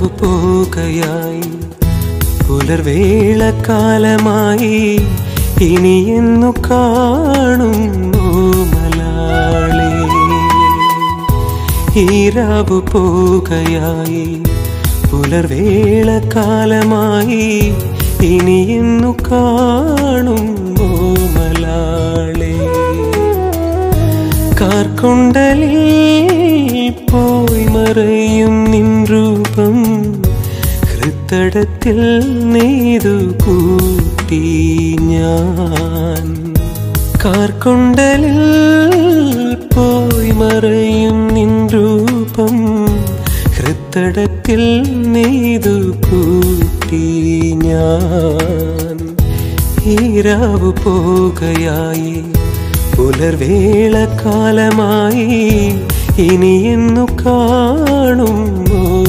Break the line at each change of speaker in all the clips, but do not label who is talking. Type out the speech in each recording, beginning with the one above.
രാവു പോകയായി. പുലർവേളക്കാലമായി ഇനിയെന്നു കാണും മലയാളി ഈരാവു പോകയായി. പുലർവേളക്കാലമായി ഇനിയെന്നു കാണും കാർക്കൊണ്ടലിൽ പോയി മറയും നിൻ രൂപം. ഹൃത്തടത്തിൽ നെയ്തു കൂട്ടി ഞാൻ. കാർക്കൊണ്ടലിൽ പോയി മറയും നിൻ രൂപം. ഹൃത്തടത്തിൽ നെയ്തു കൂട്ടി ഞാൻ. ഈരാവ് പോകയായി പുലർവേളക്കാലമായി ഇനി എന്നു കാണുമോ?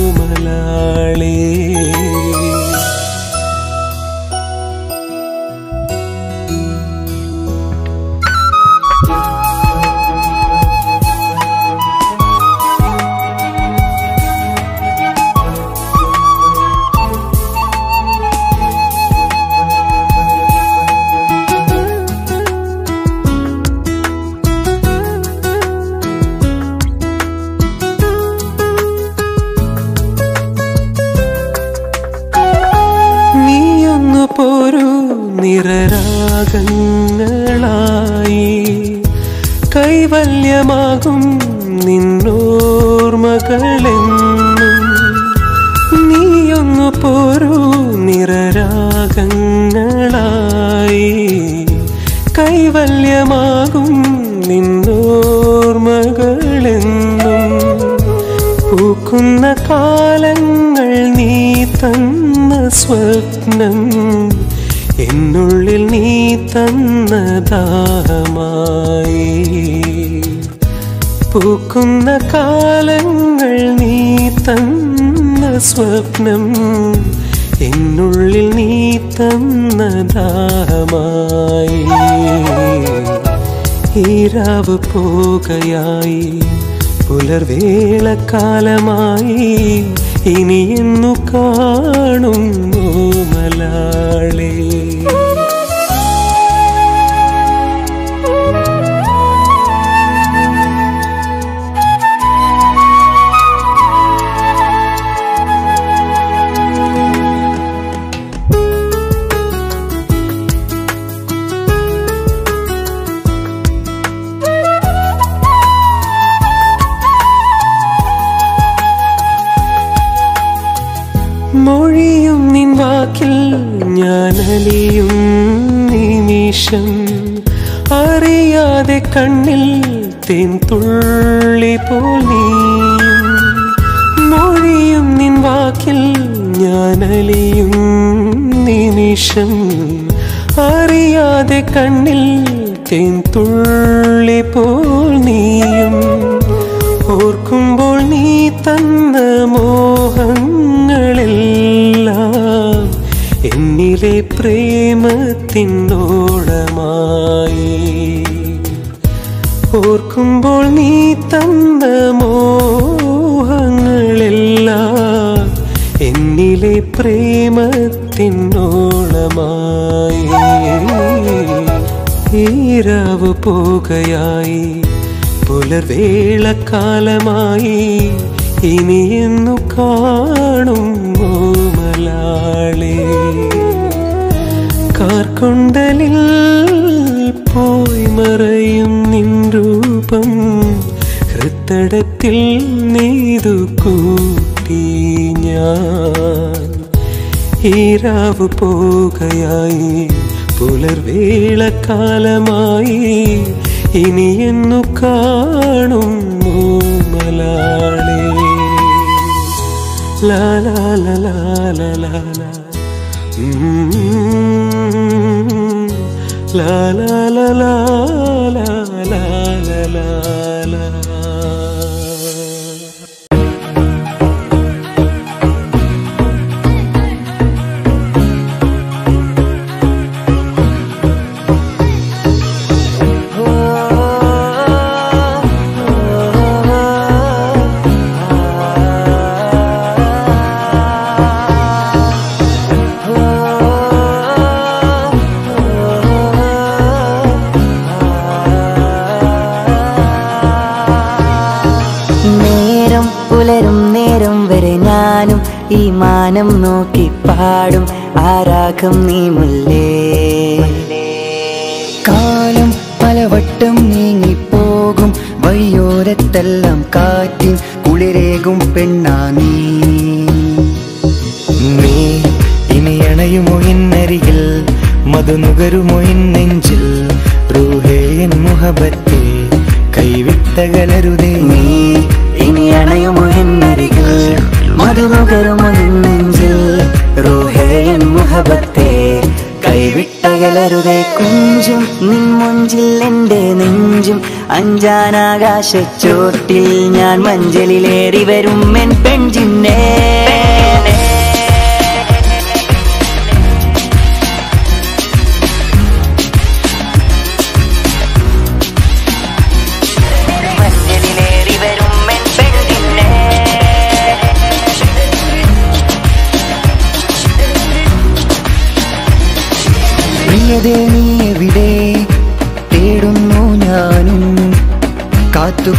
സ്വപ്നം എന്നുള്ളിൽ നീ തന്നതാമായി ഈരാവ് പോകയായി പുലർവേളക്കാലമായി എന്നു കാണുന്നു മലാളേ തുള്ളി പോൽ മൊഴിയും നിൻ വാക്കിൽ ഞാനലിയും നിമിഷം അറിയാതെ കണ്ണിൽ തേൻ തുള്ളി പോൽ നീയും ഓർക്കുമ്പോൾ നീ തന്ന മോഹങ്ങളെല്ലാം എന്നിലെ പ്രേമത്തിനോളമായി ഓർക്കുമ്പോൾ നീ തന്ന മോഹങ്ങളെല്ലാം എന്നിലെ പ്രേമത്തിനോളമായി. ഈരാവ് പോകയായി പുലർവേളക്കാലമായി എന്നു കാണും ഓമലാളേ കാർക്കൊണ്ടലിൽ പോയി മറയും നിൻ തടത്തിൽ നീതു കൂട്ടി ഞാൻ പോകയായി പുലർവേള കാലമായി ഇനി എന്നു കാണും
മൂമലാളെ ലാലാല ലാലാല മാനം നോക്കി പാടും.
ആരാഗം നീ മുല്ലേ? കാലം പലവട്ടം നീങ്ങിപ്പോകും. വയ്യോരത്തെല്ലാം കാറ്റിൻ കുളിരേകും പെണ്ണാ നീ.
നീ ഇനി അണയുമോ എന്നരികിൽ മധു നുകരുമോ നെഞ്ചിൽ റൂഹേ എൻ മുഹബത്തെ കൈവിട്ടകലരുതേ
നീ ഇനി അണയുമോ എന്നരികിൽ മധു നുകരുമോ റോഹേയൻ കൈവിട്ടകലരുതേ കുഞ്ചും നിൻ മുഞ്ചിൽ എന്റെ നെഞ്ചും. അഞ്ചാനാകാശച്ചോട്ടിൽ ഞാൻ മഞ്ചലിലേറി വരും എൻ പെൺജിന്നേ.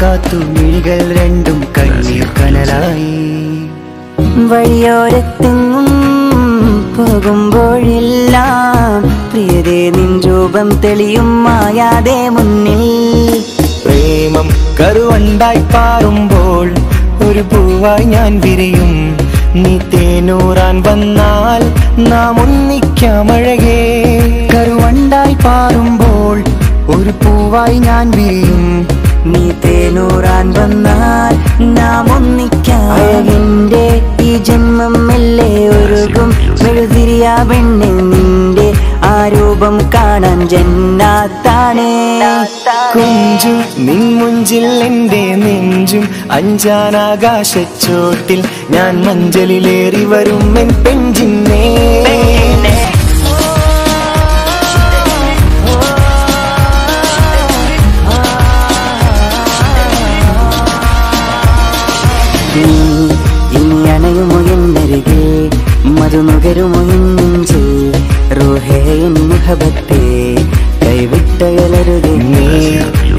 കാത്തു മിഴികൾ രണ്ടും കണ്ണീർ കനലായി. വഴിയോരത്തെങ്ങും പോകുമ്പോഴെല്ലാം പ്രിയതേ നിൻ രൂപം തെളിയും മായാതെ മുന്നിൽ.
പ്രേമം കരുവണ്ടായി പാറുമ്പോൾ ഒരു പൂവായി ഞാൻ വിരിയും. നീ തേനൂറാൻ വന്നാൽ നാം ഒന്നിക്കാമഴകേ.
കരുവണ്ടായി പാറുമ്പോൾ ഒരു പൂവായി ഞാൻ വിരിയും. നീ തേനൂറാൻ വന്നാൽ നാം ഒന്നിക്കായകിന്റെ ഈ ജന്മം മെല്ലെ ഒരുകും മെഴുതിരിയാ പെണ്ണ് നിന്റെ ആ രൂപം കാണാൻ ജന്നാത്താണേ.
കുഞ്ചു നിൻ മുഞ്ചിൽ എന്റെ നെഞ്ചും അഞ്ചാനാകാശച്ചോട്ടിൽ ഞാൻ മഞ്ചലിലേറി വരും എൻ പെഞ്ചിന്നേ
ഇനി അണയുമോ എന്നരികെ മരുനുകരുമോ എന്നെഞ്ചിൽ റോഹേയൻ മുഹബത്തെ കൈവിട്ടകലരുതേ
നീ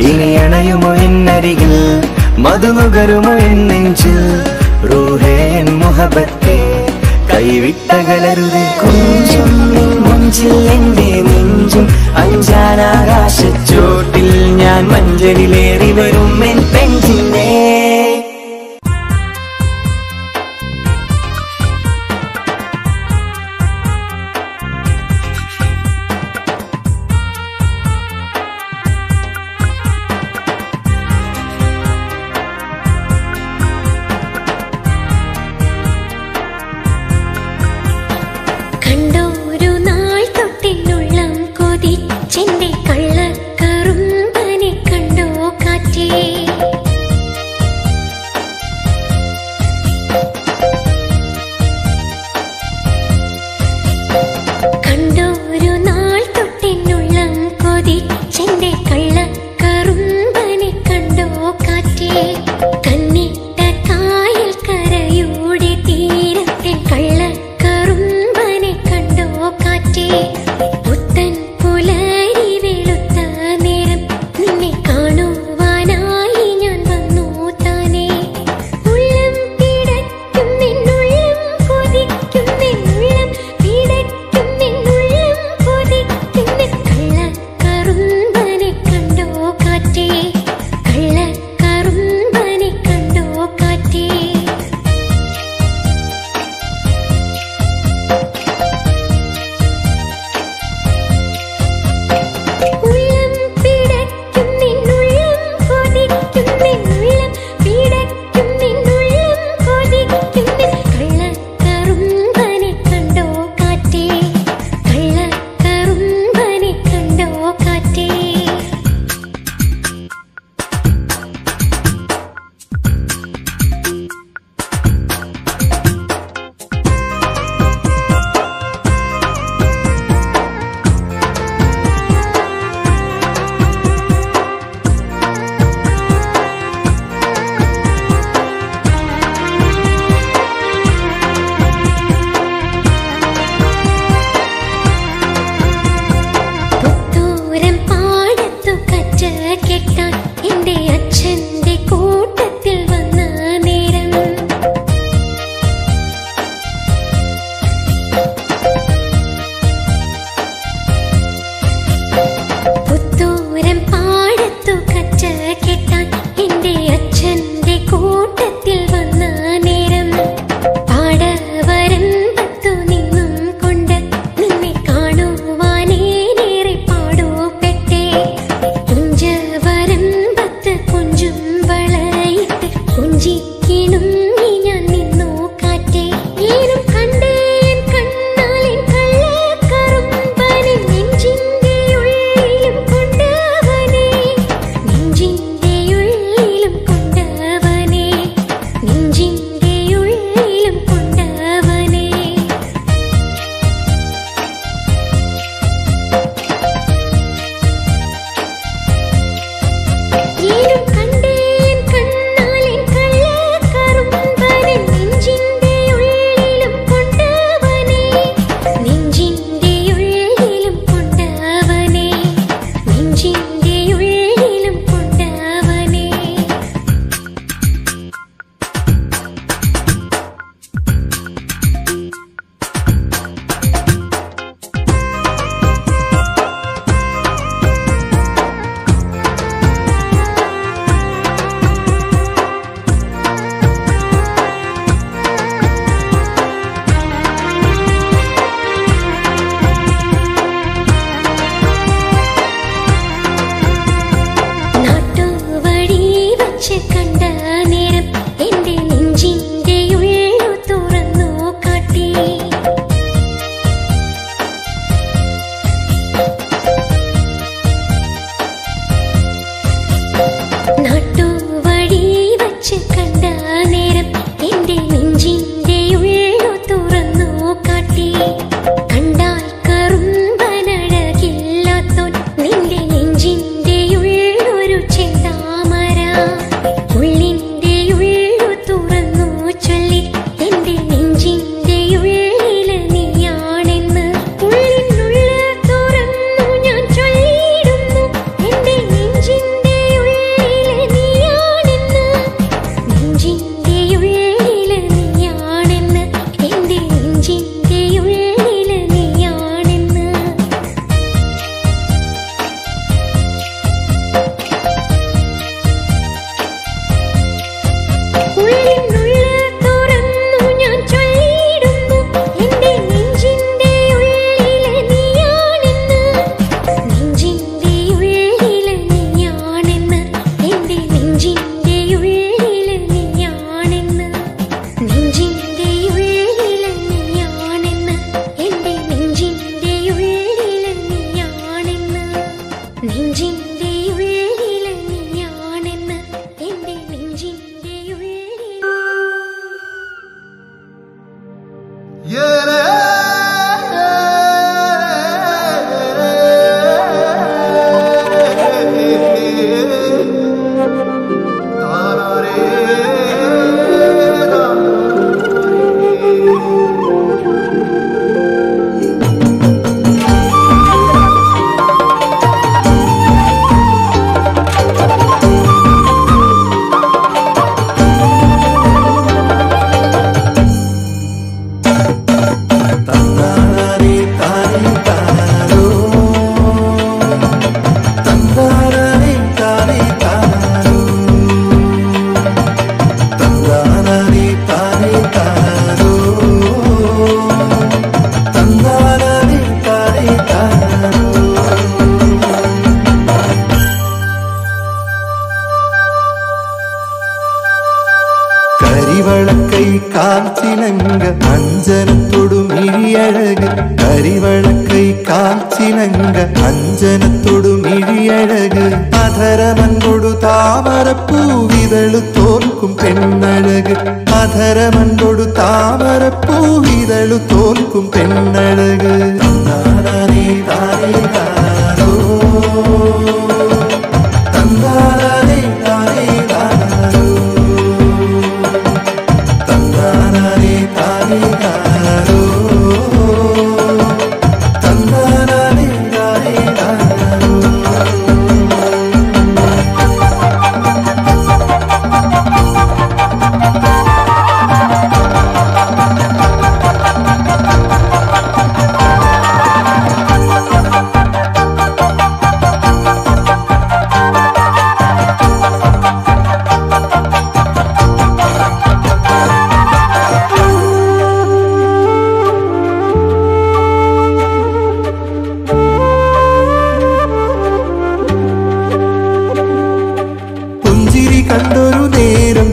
ഇനി അണയുമോ എന്നരികിൽ മധുനുകരുമോ എന്നെഞ്ചിൽ റൂഹേ എൻ മുഹബത്തെ കൈവിട്ടകലരുതേ
കുഞ്ചും മുഞ്ചിൽ അഞ്ചാനാകാശച്ചോട്ടിൽ ഞാൻ മഞ്ചലിലേറി വരും എൻ പെഞ്ചിനെ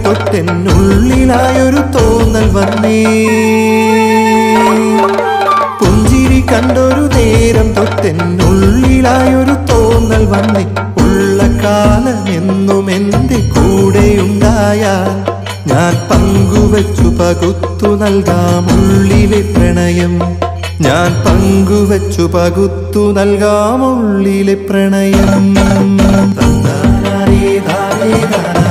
തൊട്ടെന്നുള്ളിലായൊരു തോന്നൽ വന്നേ. പുഞ്ചിരി കണ്ടൊരു നേരം തൊട്ടെന്നുള്ളിലായൊരു തോന്നൽ വന്നേ. ഉള്ള കാലം എന്നും കൂടെയുണ്ടായാൽ ഞാൻ പങ്കുവച്ചു പകുത്തു നൽകാം ഉള്ളിലെ പ്രണയം. ഞാൻ പങ്കുവച്ചു പകുത്തു നൽകാം ഉള്ളിലെ പ്രണയം. ധാരേ ധാരേ ധാര.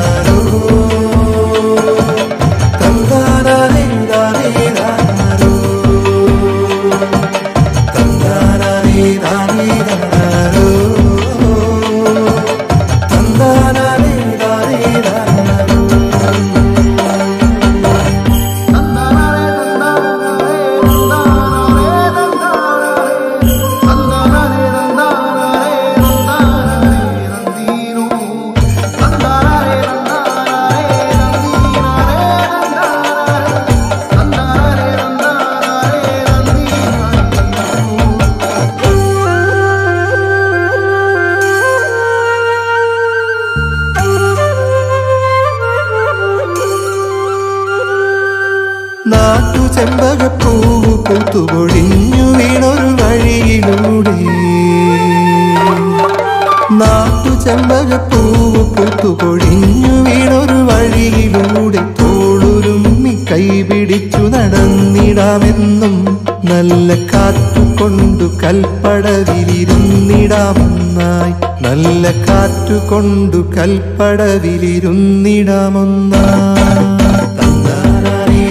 കളിച്ചു നടന്നിടാമെന്നും നല്ല കാറ്റു കൊണ്ടു കൽപ്പടവിലിരുന്നിടാമൊന്നായി. നല്ല കാറ്റു കൊണ്ടു കൽപ്പടവിലിരുന്നിടാമൊന്നായി. തന്നാരേ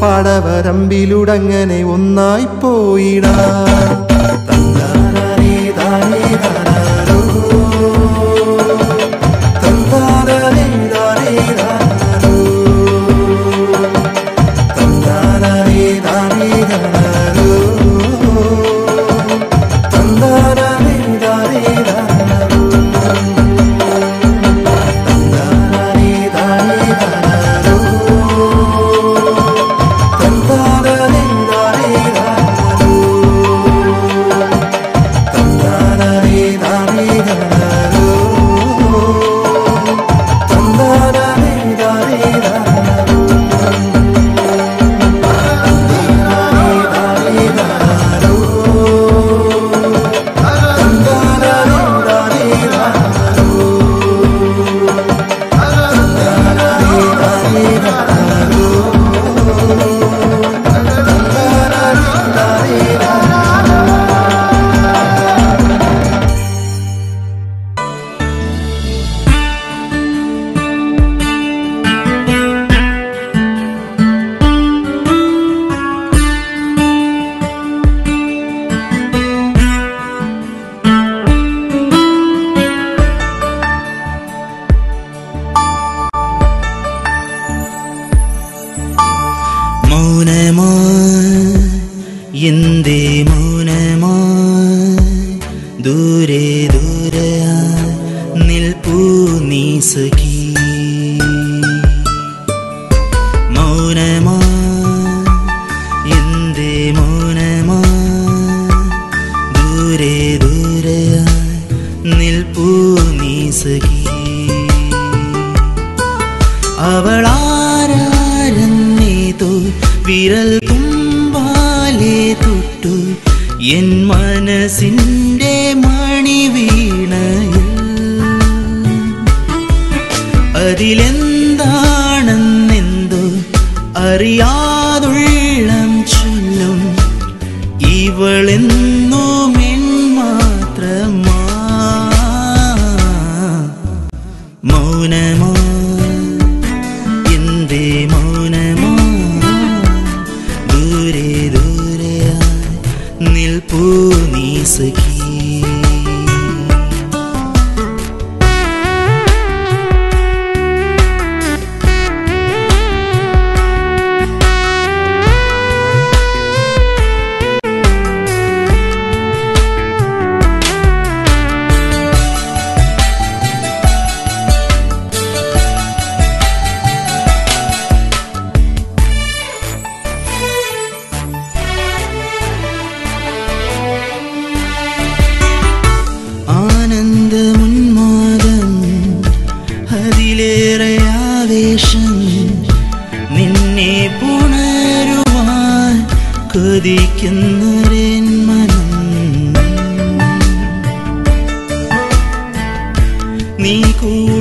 പാടവരമ്പിലുടങ്ങനെ ഒന്നായി പോയിടാം.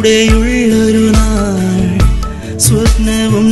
കൂടെയുള്ളൊരു നാൾ സ്വപ്നവും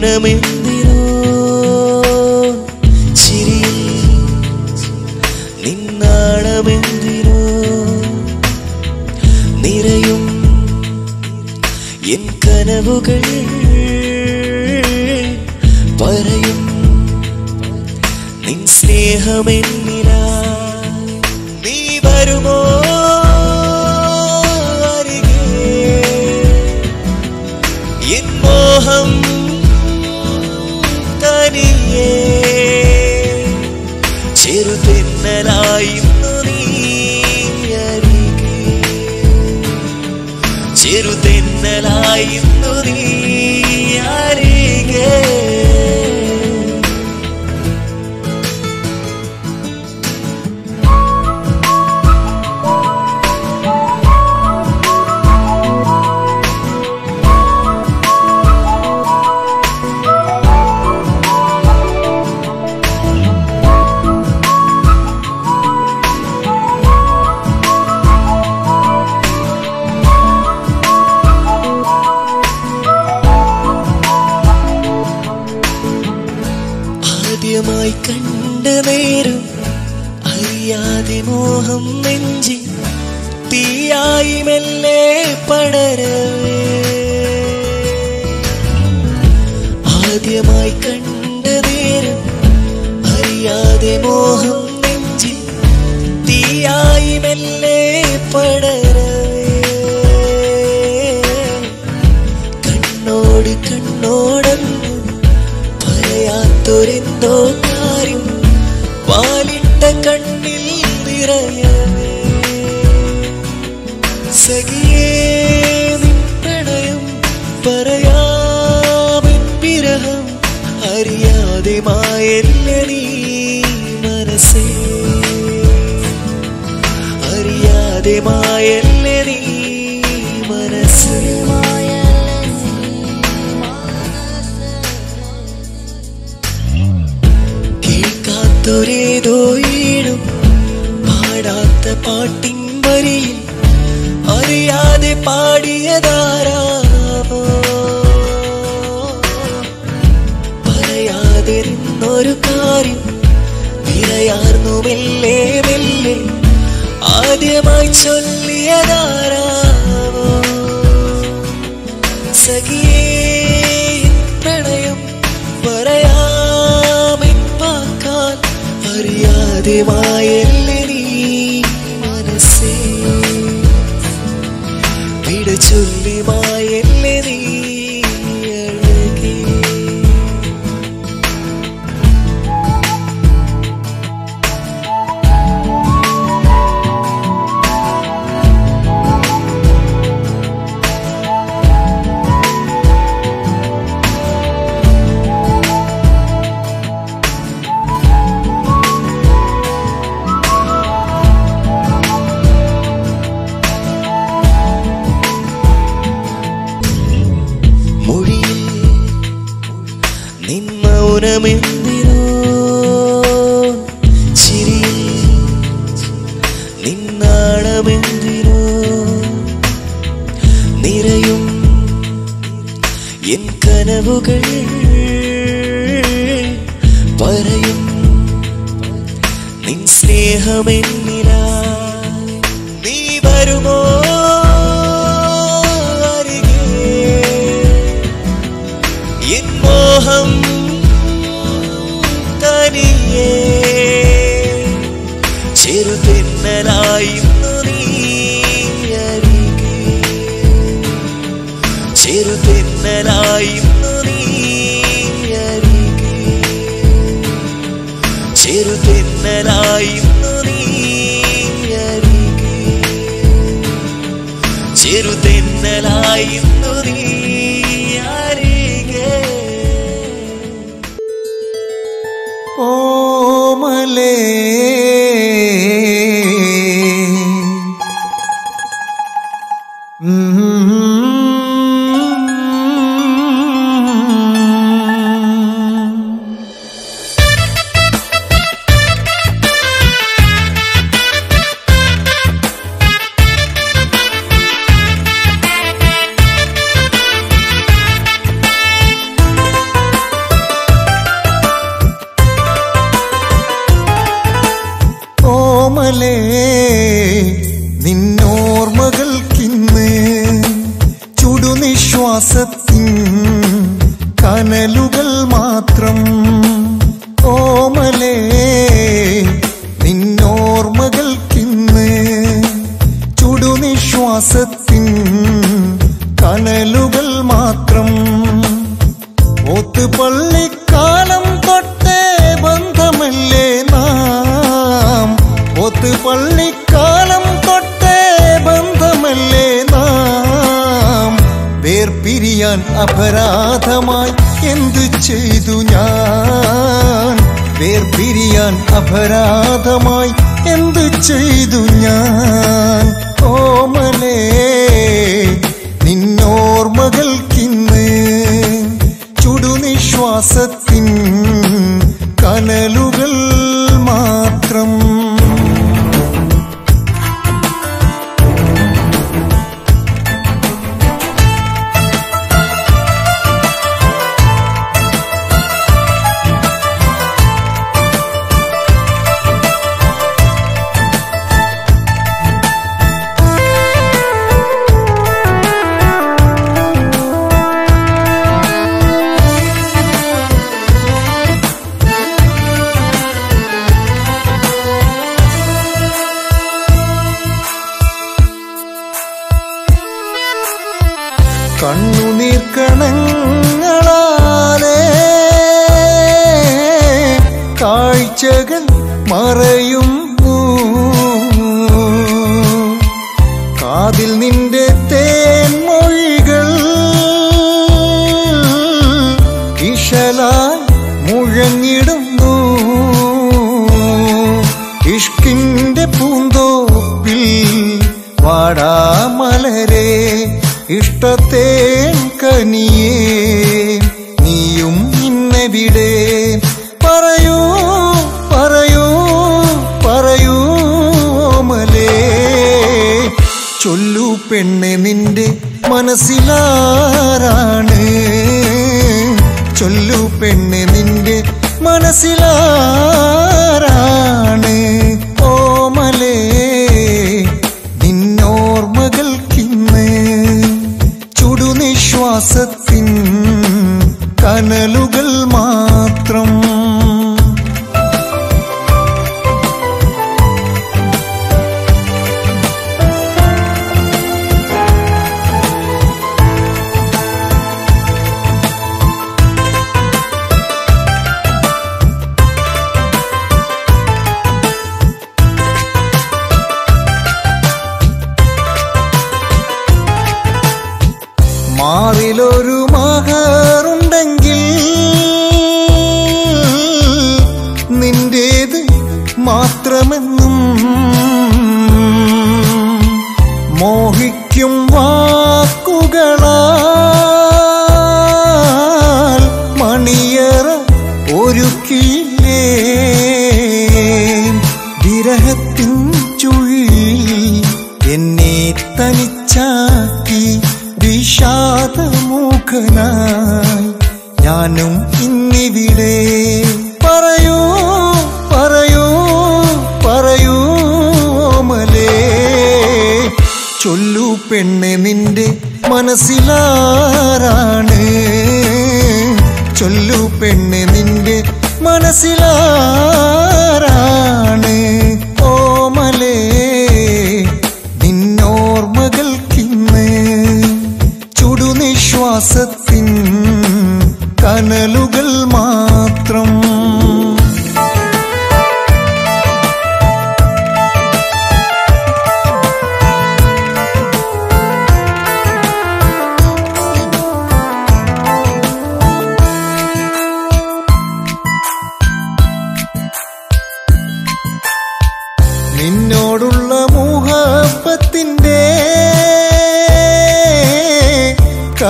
namai മോഹം നെഞ്ചിൽ തീയായി മെല്ലേ
പടരാ. നിത്യമായ ചൊല്ലിയതാ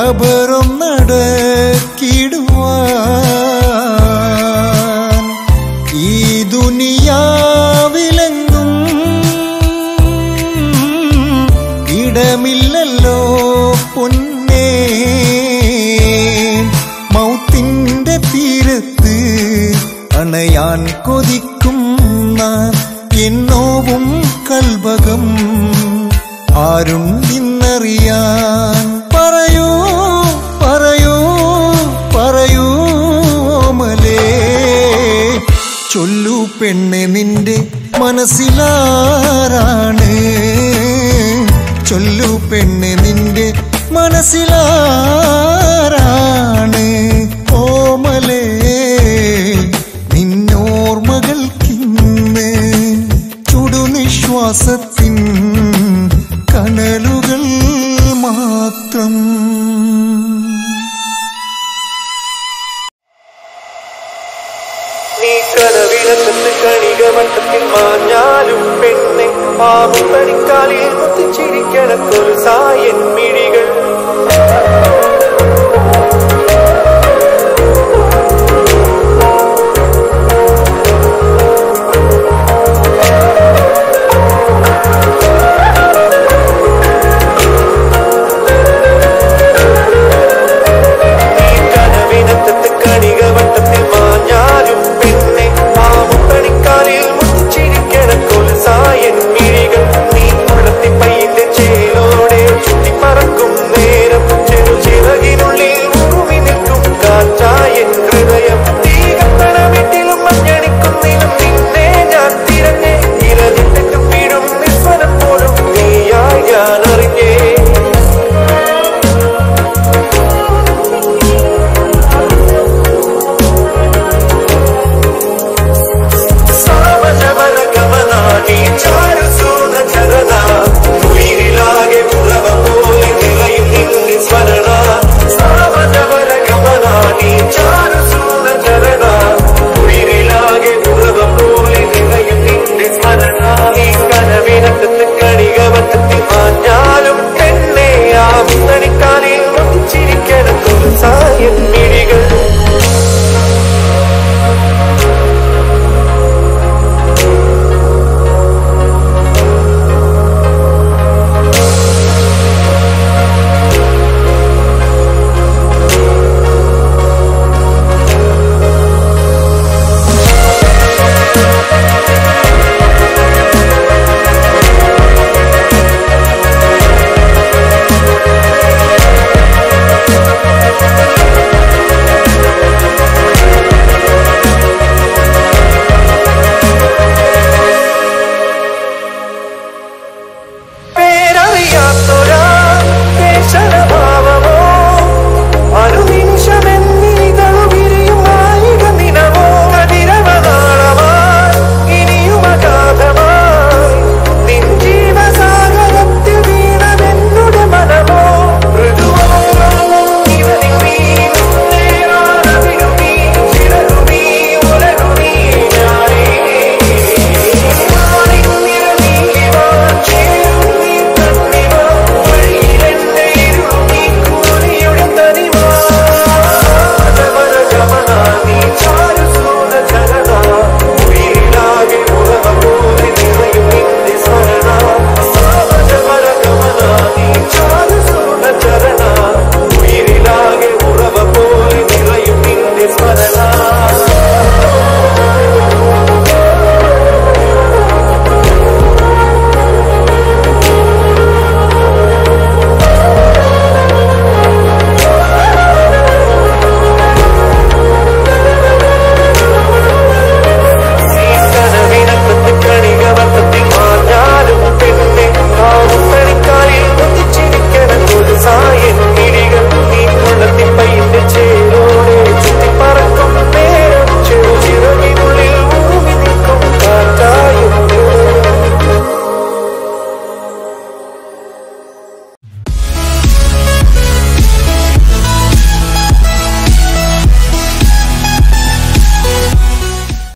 अब